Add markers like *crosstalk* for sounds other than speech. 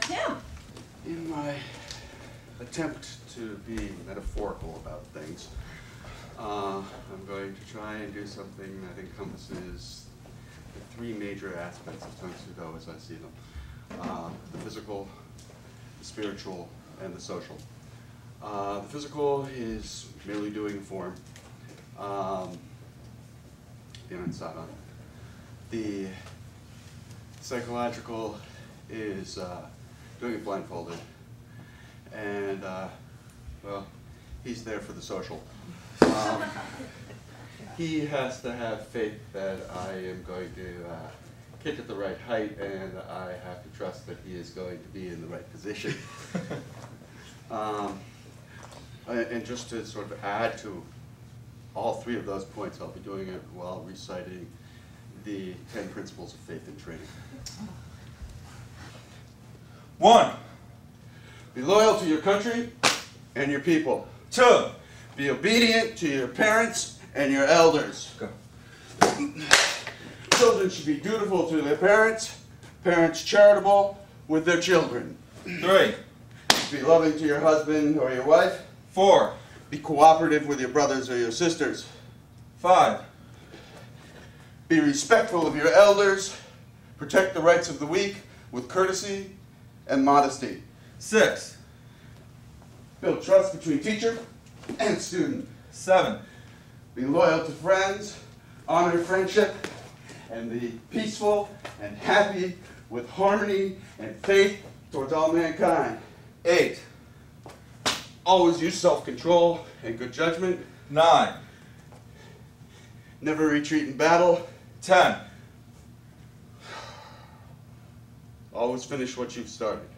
Tim. In my attempt to be metaphorical about things, uh, I'm going to try and do something that encompasses the three major aspects of Tang Soo Do as I see them. Uh, the physical, the spiritual, and the social. Uh, the physical is merely doing form. Um. The psychological is uh, doing it blindfolded. And, uh, well, he's there for the social. Um, he has to have faith that I am going to uh, kick at the right height, and I have to trust that he is going to be in the right position. *laughs* um, and just to sort of add to all three of those points, I'll be doing it while reciting the 10 principles of faith and training. One. Be loyal to your country and your people. Two. Be obedient to your parents and your elders. Go. Children should be dutiful to their parents, parents charitable with their children. Three. Be loving to your husband or your wife. Four. Be cooperative with your brothers or your sisters. Five. Be respectful of your elders. Protect the rights of the weak with courtesy and modesty. Six. Build trust between teacher and student. Seven. Be loyal to friends, honor friendship, and be peaceful and happy with harmony and faith towards all mankind. Eight. Always use self-control and good judgment. Nine. Never retreat in battle. Ten. Always finish what you've started.